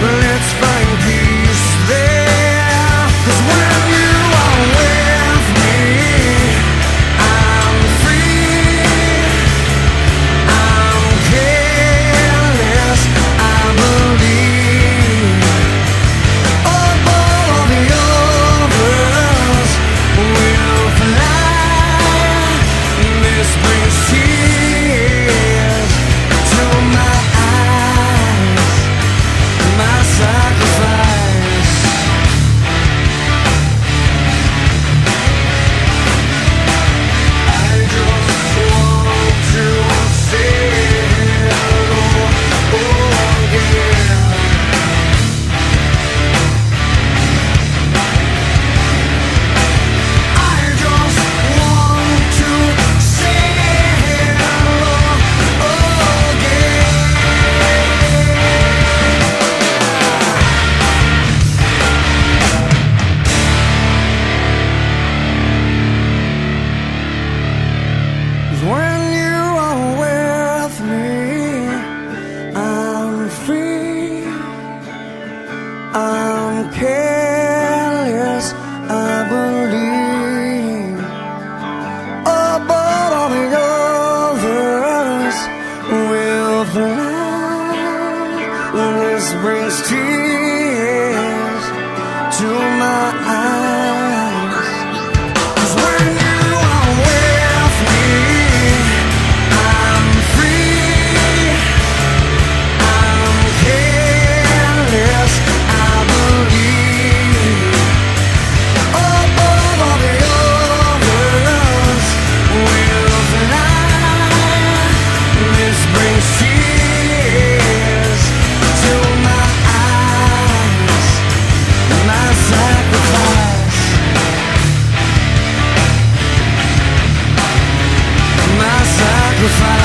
Well, it's peace. I'm careless, I believe. But all the others will fly This brings tears. sacrifice